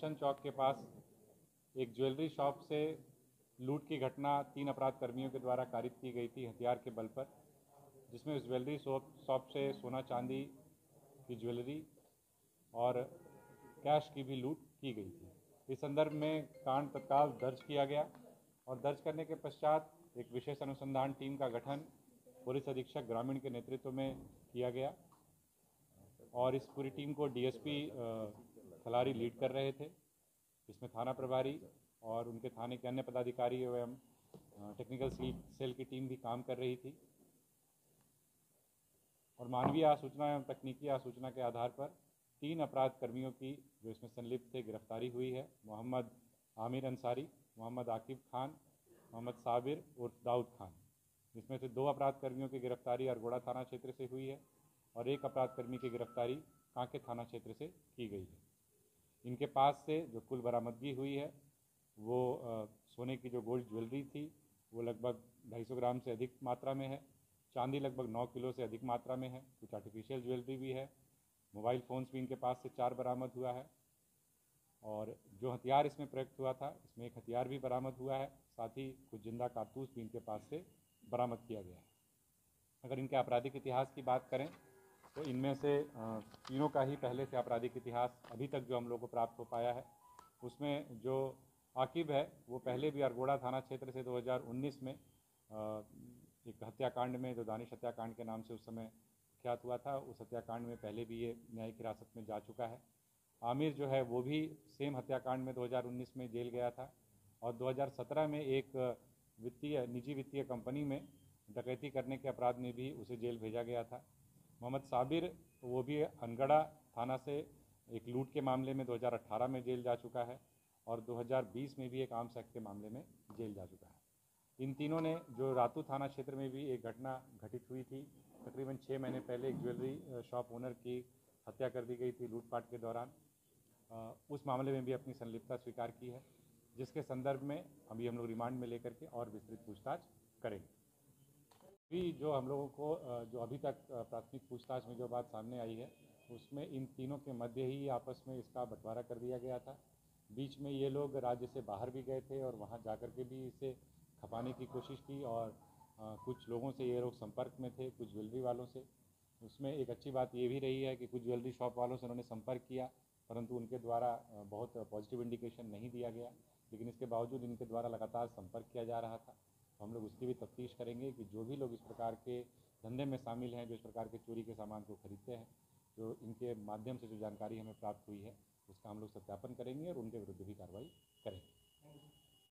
Mission चौक के पास एक jewellery shop से लूट की घटना तीन अपराध कर्मियों के द्वारा कारित की गई थी हथियार के बल पर, जिसमें उस ज्वेलरी शॉप से सोना चांदी की ज्वेलरी और कैश की भी लूट की गई थी। इस संदर्भ में कांड तत्काल दर्ज किया गया और दर्ज करने के पश्चात एक विशेष अनुसंधान टीम का गठन पुलिस अधीक्षक ग्रामीण के नेतृत्व में किया गया और इस पूरी टीम को डीएसपी खलारी लीड कर रहे थे इसमें थाना प्रभारी और उनके थाने के अन्य पदाधिकारी एवं टेक्निकल सेल की टीम भी काम कर रही थी। और मानवीय आसूचना एवं तकनीकी आसूचना के आधार पर तीन अपराध कर्मियों की, जो इसमें संलिप्त थे, गिरफ्तारी हुई है। मोहम्मद आमिर अंसारी, मोहम्मद आकिब खान, मोहम्मद साबिर उर्फ़ दाऊद खान। जिसमें से दो अपराध कर्मियों की गिरफ्तारी अरगोड़ा थाना क्षेत्र से हुई है और एक अपराध कर्मी की गिरफ्तारी कांके थाना क्षेत्र से की गई है। इनके पास से जो कुल बरामदगी हुई है, वो सोने की जो गोल्ड ज्वेलरी थी, वो लगभग 250 ग्राम से अधिक मात्रा में है। चांदी लगभग 9 किलो से अधिक मात्रा में है। कुछ आर्टिफिशियल ज्वेलरी भी है। मोबाइल फ़ोन्स भी इनके पास से चार बरामद हुआ है। और जो हथियार इसमें प्रयुक्त हुआ था, इसमें एक हथियार भी बरामद हुआ है। साथ ही कुछ ज़िंदा कारतूस भी इनके पास से बरामद किया गया है। अगर इनके आपराधिक इतिहास की बात करें तो इनमें से तीनों का ही पहले से आपराधिक इतिहास अभी तक जो हम लोग को प्राप्त हो पाया है। उसमें जो आकिब है, वो पहले भी अरगोड़ा थाना क्षेत्र से 2019 में एक हत्याकांड में, जो दानिश हत्याकांड के नाम से उस समय ख्यात हुआ था, उस हत्याकांड में पहले भी ये न्यायिक हिरासत में जा चुका है। आमिर जो है, वो भी सेम हत्याकांड में 2019 में जेल गया था और 2017 में एक वित्तीय, निजी वित्तीय कंपनी में डकैती करने के अपराध में भी उसे जेल भेजा गया था। मोहम्मद साबिर वो भी अनगढ़ा थाना से एक लूट के मामले में 2018 में जेल जा चुका है और 2020 में भी एक आर्म्स एक्ट के मामले में जेल जा चुका है। इन तीनों ने जो रातू थाना क्षेत्र में भी एक घटना घटित हुई थी, तकरीबन छः महीने पहले एक ज्वेलरी शॉप ओनर की हत्या कर दी गई थी लूटपाट के दौरान। उस मामले में भी अपनी संलिप्तता स्वीकार की है, जिसके संदर्भ में अभी हम लोग रिमांड में लेकर के और विस्तृत पूछताछ करेंगे। अभी जो हम लोगों को जो अभी तक प्राथमिक पूछताछ में जो बात सामने आई है उसमें इन तीनों के मध्य ही आपस में इसका बंटवारा कर दिया गया था। बीच में ये लोग राज्य से बाहर भी गए थे और वहाँ जा कर के भी इसे खपाने की कोशिश की और आ, कुछ लोगों से ये लोग संपर्क में थे कुछ ज्वेलरी वालों से। उसमें एक अच्छी बात ये भी रही है कि कुछ ज्वेलरी शॉप वालों से उन्होंने संपर्क किया परंतु उनके द्वारा बहुत पॉजिटिव इंडिकेशन नहीं दिया गया लेकिन इसके बावजूद इनके द्वारा लगातार संपर्क किया जा रहा था। तो हम लोग उसकी भी तफ्तीश करेंगे कि जो भी लोग इस प्रकार के धंधे में शामिल हैं, जो इस प्रकार के चोरी के सामान को खरीदते हैं, जो इनके माध्यम से जो जानकारी हमें प्राप्त हुई है, उसका हम लोग सत्यापन करेंगे और उनके विरुद्ध भी कार्रवाई